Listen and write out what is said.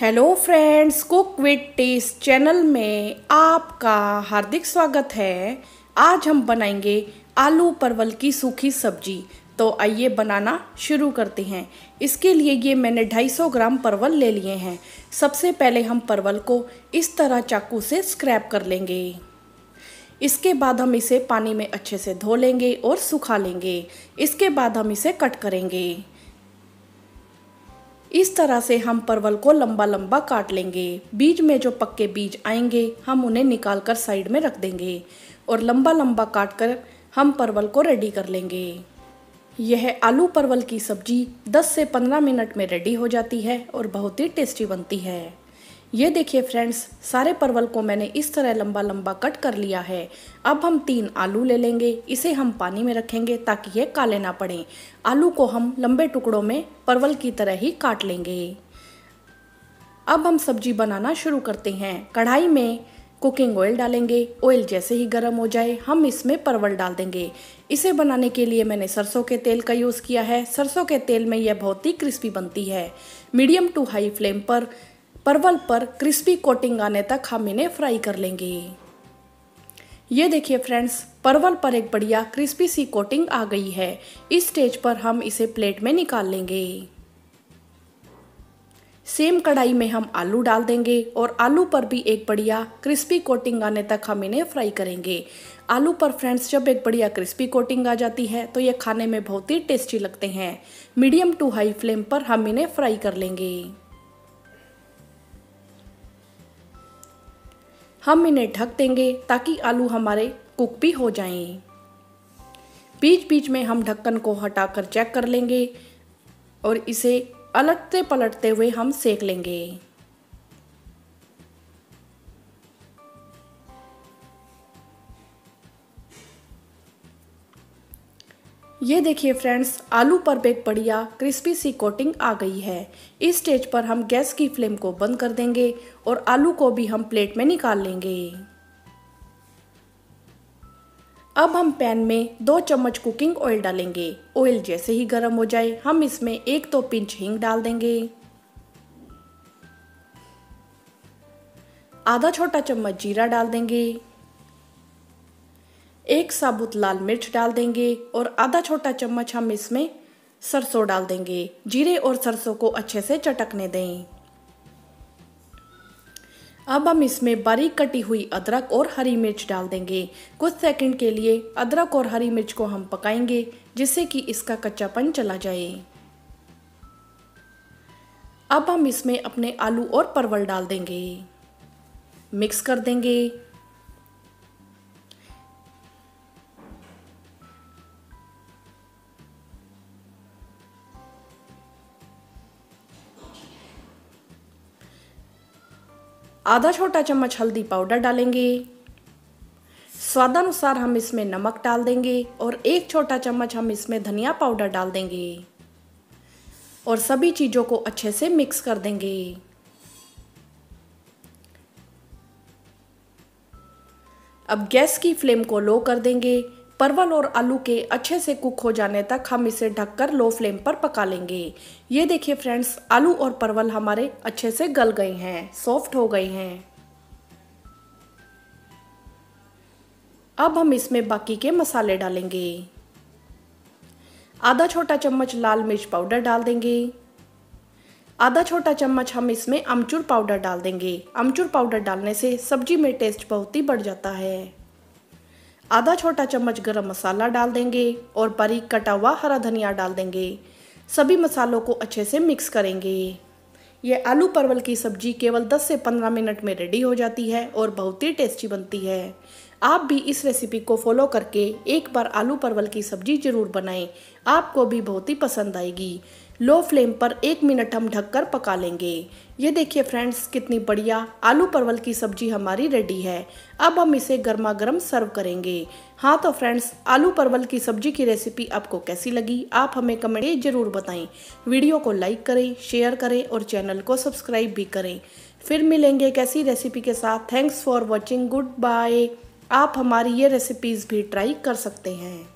Hello friends cook with taste channel में आपका हार्दिक स्वागत है। आज हम बनाएँगे आलू परवल की सूखी सब्ज़ी। तो आइए बनाना शुरू करते हैं। इसके लिए ये मैंने 250 ग्राम परवल ले लिए हैं। सबसे पहले हम परवल को इस तरह चाकू से स्क्रैप कर लेंगे। इसके बाद हम इसे पानी में अच्छे से धो लेंगे और सुखा लेंगे। इसके बाद हम इसे कट करेंगे। इस तरह से हम परवल को लंबा लंबा काट लेंगे। बीज में जो पक्के बीज आएँगे, हम उन्हें निकाल कर साइड में रख देंगे और लंबा लंबा काट कर हम परवल को रेडी कर लेंगे। यह आलू परवल की सब्ज़ी 10 से 15 मिनट में रेडी हो जाती है और बहुत ही टेस्टी बनती है। ये देखिए फ्रेंड्स सारे परवल को मैंने इस तरह लंबा लंबा कट कर लिया है। अब हम तीन आलू ले लेंगे, इसे हम पानी में रखेंगे ताकि ये काले ना पड़े। आलू को हम लंबे टुकड़ों में परवल की तरह ही काट लेंगे। अब हम सब्ज़ी बनाना शुरू करते हैं। कढ़ाई में कुकिंग ऑयल डालेंगे। ऑयल जैसे ही गर्म हो जाए, हम इसमें परवल डाल देंगे। इसे बनाने के लिए मैंने सरसों के तेल का यूज़ किया है। सरसों के तेल में यह बहुत ही क्रिस्पी बनती है। मीडियम टू हाई फ्लेम पर परवल पर क्रिस्पी कोटिंग आने तक हम इन्हें फ्राई कर लेंगे। ये देखिए फ्रेंड्स, परवल पर एक बढ़िया क्रिस्पी सी कोटिंग आ गई है। इस स्टेज पर हम इसे प्लेट में निकाल लेंगे। सेम कढ़ाई में हम आलू डाल देंगे और आलू पर भी एक बढ़िया क्रिस्पी कोटिंग आने तक हम इन्हें फ्राई करेंगे। आलू पर फ्रेंड्स, जब एक बढ़िया क्रिस्पी कोटिंग आ जाती है तो ये खाने में बहुत ही टेस्टी लगते हैं। मीडियम टू हाई फ्लेम पर हम इन्हें फ्राई कर लेंगे। हम इन्हें ढक देंगे ताकि आलू हमारे कुक भी हो जाएँ। बीच बीच में हम ढक्कन को हटाकर चेक कर लेंगे और इसे अलटते पलटते हुए हम सेक लेंगे ये देखिए फ्रेंड्स आलू पर एक बढ़िया क्रिस्पी सी कोटिंग आ गई है। इस स्टेज पर हम गैस की फ्लेम को बंद कर देंगे और आलू को भी हम प्लेट में निकाल लेंगे। अब हम पैन में दो चम्मच कुकिंग ऑयल डालेंगे। ऑयल जैसे ही गर्म हो जाए, हम इसमें एक तो पिंच हींग डाल देंगे। आधा छोटा चम्मच जीरा डाल देंगे। एक साबुत लाल मिर्च डाल देंगे और आधा छोटा चम्मच हम इसमें सरसों डाल देंगे। जीरे और सरसों को अच्छे से चटकने दें। अब हम इसमें बारीक कटी हुई अदरक और हरी मिर्च डाल देंगे। कुछ सेकंड के लिए अदरक और हरी मिर्च को हम पकाएँगे, जिससे कि इसका कच्चापन चला जाए। अब हम इसमें अपने आलू और परवल डाल देंगे। मिक्स कर देंगे। आधा छोटा चम्मच हल्दी पाउडर डालेंगे। स्वादानुसार हम इसमें नमक डाल देंगे और एक छोटा चम्मच हम इसमें धनिया पाउडर डाल देंगे। और सभी चीज़ों को अच्छे से मिक्स कर देंगे। अब गैस की फ्लेम को लो कर देंगे। परवल और आलू के अच्छे से कुक हो जाने तक हम इसे ढककर लो फ्लेम पर पका लेंगे। ये देखिए फ्रेंड्स, आलू और परवल हमारे अच्छे से गल गए हैं, सॉफ्ट हो गए हैं। अब हम इसमें बाकी के मसाले डालेंगे। आधा छोटा चम्मच लाल मिर्च पाउडर डाल देंगे। आधा छोटा चम्मच हम इसमें अमचूर पाउडर डाल देंगे। अमचूर पाउडर डालने से सब्ज़ी में टेस्ट बहुत ही बढ़ जाता है। आधा छोटा चम्मच गरम मसाला डाल देंगे और बारीक कटा हुआ हरा धनिया डाल देंगे। सभी मसालों को अच्छे से मिक्स करेंगे। ये आलू परवल की सब्ज़ी केवल 10 से 15 मिनट में रेडी हो जाती है और बहुत ही टेस्टी बनती है। आप भी इस रेसिपी को फॉलो करके एक बार आलू परवल की सब्ज़ी ज़रूर बनाएँ। आपको भी बहुत ही पसंद आएगी। लो फ्लेम पर एक मिनट हम ढककर पका लेंगे। ये देखिए फ्रेंड्स कितनी बढ़िया आलू परवल की सब्ज़ी हमारी रेडी है। अब हम इसे गर्मा गर्म सर्व करेंगे। हाँ तो फ्रेंड्स आलू परवल की सब्ज़ी की रेसिपी आपको कैसी लगी? आप हमें कमेंट ज़रूर बताएँ। वीडियो को लाइक करें शेयर करें और चैनल को सब्सक्राइब भी करें। फिर मिलेंगे कैसी रेसिपी के साथ। Thanks for watching good bye आप हमारी ये रेसिपीज़ भी ट्राई कर सकते हैं।